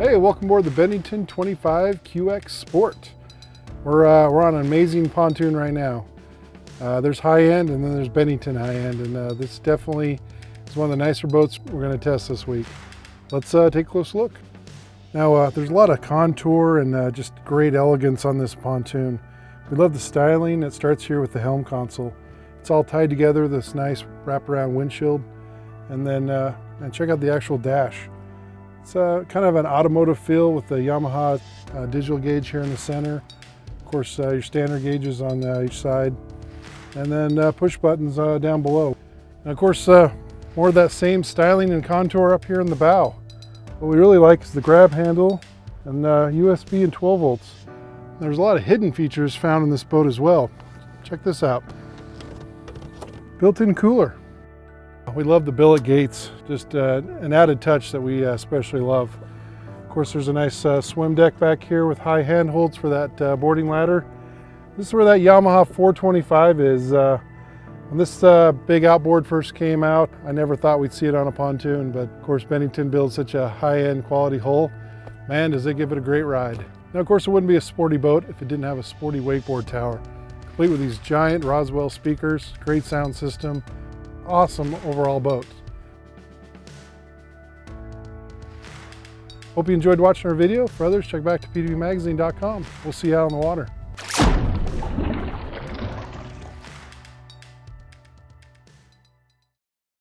welcome aboard the Bennington 25 QX Sport. We're, uh, we're on an amazing pontoon right now. Uh, there's high end and then there's Bennington high end and uh, this definitely is one of the nicer boats we're going to test this week. Let's uh, take a close look. Now uh, there's a lot of contour and uh, just great elegance on this pontoon. We love the styling. It starts here with the helm console. It's all tied together, this nice wraparound windshield. And then and check out the actual dash. It's uh, kind of an automotive feel with the Yamaha uh, digital gauge here in the center. Of course, uh, your standard gauges on uh, each side. And then uh, push buttons uh, down below. And of course, more of that same styling and contour up here in the bow. What we really like is the grab handle and USB and 12 volts. There's a lot of hidden features found in this boat as well. Check this out. Built-in cooler. We love the billet gates, just uh, an added touch that we uh, especially love. Of course, there's a nice uh, swim deck back here with high handholds for that uh, boarding ladder. This is where that Yamaha 425 is. Uh, when this uh, big outboard first came out, I never thought we'd see it on a pontoon, but of course Bennington builds such a high-end quality hull. Man, does it give it a great ride. Now, of course, it wouldn't be a sporty boat if it didn't have a sporty wakeboard tower, complete with these giant Roswell speakers, great sound system, awesome overall boat. Hope you enjoyed watching our video. For others, check back to pdbmagazine.com. We'll see you out on the water.